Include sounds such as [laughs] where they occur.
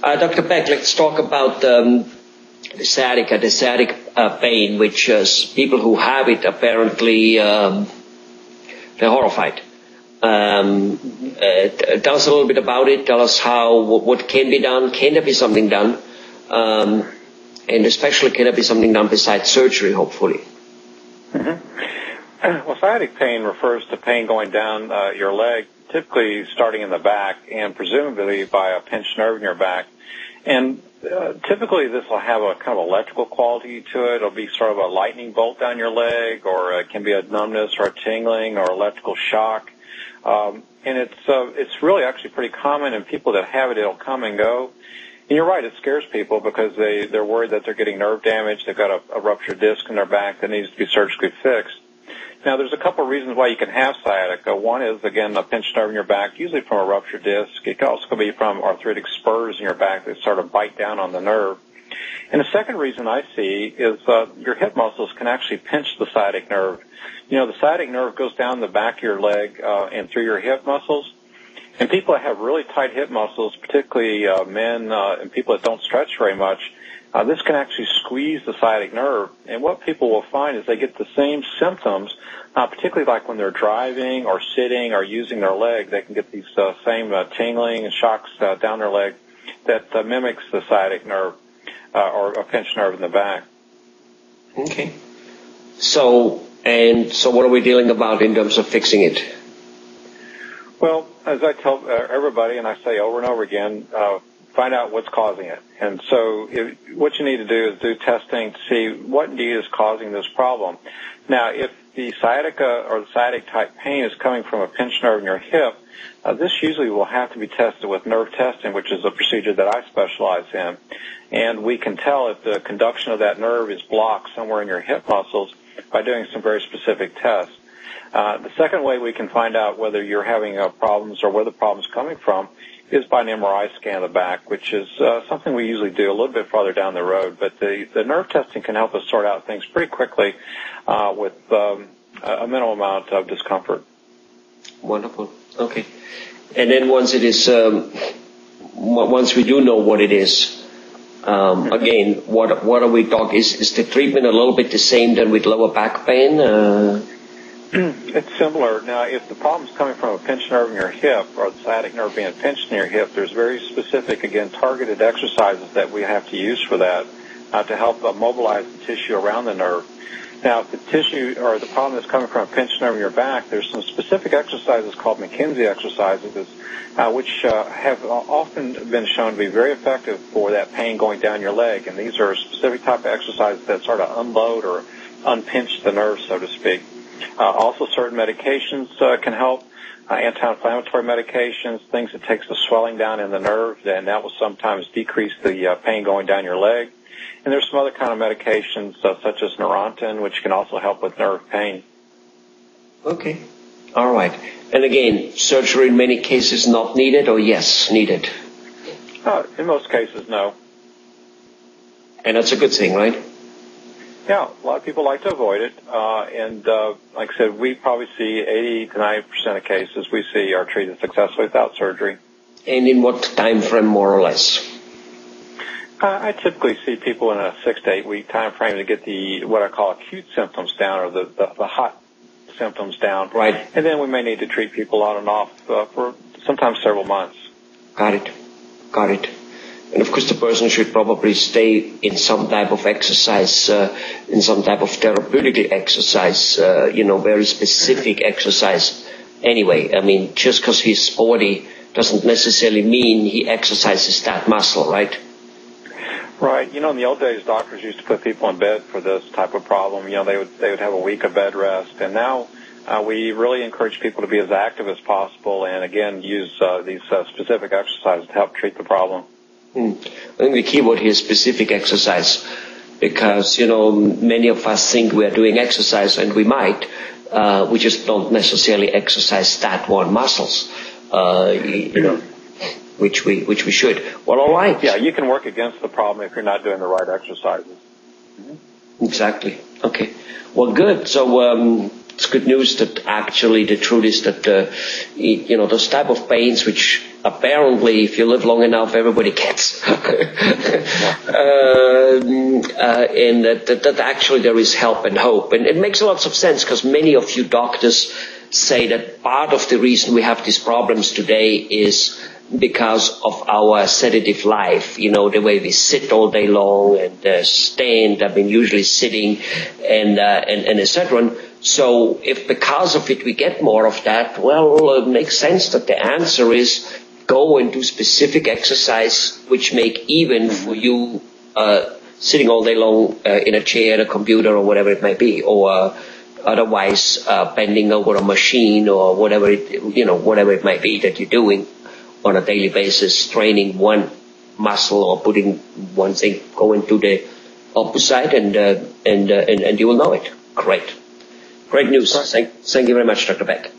Uh, Dr. Beck, let's talk about um, the sciatica, the sciatic uh, pain, which uh, people who have it apparently um, they're horrified. Um, uh, tell us a little bit about it. Tell us how what can be done. Can there be something done? Um, and especially can there be something done besides surgery, hopefully? Mm-hmm. Well, sciatic pain refers to pain going down uh, your leg, typically starting in the back and presumably by a pinched nerve in your back. And uh, typically this will have a kind of electrical quality to it. It'll be sort of a lightning bolt down your leg, or it can be a numbness or a tingling or electrical shock. Um, and it's uh, it's really actually pretty common in people that have it. It'll come and go. And you're right, it scares people because they they're worried that they're getting nerve damage. They've got a, a ruptured disc in their back that needs to be surgically fixed. Now, there's a couple of reasons why you can have sciatica. One is, again, a pinched nerve in your back, usually from a ruptured disc. It also be from arthritic spurs in your back that sort of bite down on the nerve. And the second reason I see is uh, your hip muscles can actually pinch the sciatic nerve. You know, the sciatic nerve goes down the back of your leg uh, and through your hip muscles. And people that have really tight hip muscles, particularly uh, men uh, and people that don't stretch very much, uh, this can actually squeeze the sciatic nerve. And what people will find is they get the same symptoms, uh, particularly like when they're driving or sitting or using their leg. They can get these uh, same uh, tingling and shocks uh, down their leg that uh, mimics the sciatic nerve uh, or a pinched nerve in the back. Okay. So, and so what are we dealing about in terms of fixing it? Well, as I tell uh, everybody, and I say over and over again, uh, find out what's causing it. And so if, what you need to do is do testing to see what indeed is causing this problem. Now, if the sciatica or the sciatic type pain is coming from a pinched nerve in your hip, uh, this usually will have to be tested with nerve testing, which is a procedure that I specialize in. And we can tell if the conduction of that nerve is blocked somewhere in your hip muscles by doing some very specific tests. Uh, the second way we can find out whether you're having uh, problems or where the problem's coming from is by an MRI scan of the back, which is uh, something we usually do a little bit farther down the road. But the, the nerve testing can help us sort out things pretty quickly uh, with um, a minimal amount of discomfort. Wonderful. Okay. And then once it is, um, once we do know what it is, um, mm-hmm. again, what what are we talking? Is, is the treatment a little bit the same than with lower back pain? Uh, [clears throat] it's similar. Now, if the problem is coming from a pinched nerve in your hip or the sciatic nerve being pinched in your hip, there's very specific, again, targeted exercises that we have to use for that uh, to help uh, mobilize the tissue around the nerve. Now, if the tissue or the problem is coming from a pinched nerve in your back, there's some specific exercises called McKenzie exercises, uh, which uh, have often been shown to be very effective for that pain going down your leg. And these are specific type of exercises that sort of unload or unpinch the nerve, so to speak. Uh, also, certain medications uh, can help. Uh, anti-inflammatory medications, things that takes the swelling down in the nerve, and that will sometimes decrease the uh, pain going down your leg. And there's some other kind of medications, uh, such as Neurontin, which can also help with nerve pain. Okay. All right. And again, surgery in many cases not needed, or yes, needed? Uh, in most cases, no. And that's a good thing, right? Yeah, a lot of people like to avoid it, uh, and uh, like I said, we probably see 80 to 90 percent of cases we see are treated successfully without surgery. And in what time frame, more or less? Uh, I typically see people in a six to eight week time frame to get the what I call acute symptoms down, or the the, the hot symptoms down. Right. And then we may need to treat people on and off uh, for sometimes several months. Got it. Got it. And of course, the person should probably stay in some type of exercise, uh, in some type of therapeutic exercise, uh, you know, very specific exercise. Anyway, I mean, just because he's sporty doesn't necessarily mean he exercises that muscle, right? Right. You know, in the old days, doctors used to put people in bed for this type of problem. You know, they would they would have a week of bed rest, and now uh, we really encourage people to be as active as possible, and again, use uh, these uh, specific exercises to help treat the problem. Hmm. I think the key word here is specific exercise because, you know, many of us think we are doing exercise and we might. Uh, we just don't necessarily exercise that one muscles, uh, you know, which we, which we should. Well, all right. Yeah, you can work against the problem if you're not doing the right exercises. Mm-hmm. Exactly. Okay. Well, good. So um, it's good news that actually the truth is that uh, you know those type of pains which apparently if you live long enough everybody [laughs] gets uh, uh, and that, that, that actually there is help and hope and it makes a lots of sense because many of you doctors say that part of the reason we have these problems today is because of our sedative life, you know, the way we sit all day long and uh, stand, I mean, usually sitting and, uh, and, and etc. So if because of it we get more of that, well, it makes sense that the answer is go and do specific exercise which make even for you, uh, sitting all day long uh, in a chair, a computer or whatever it might be, or uh, otherwise uh, bending over a machine or whatever it, you know, whatever it might be that you're doing on a daily basis, training one muscle or putting one thing, going to the opposite and, uh, and, uh, and, and you will know it. Great. Great news. Thank, thank you very much, Dr. Beck.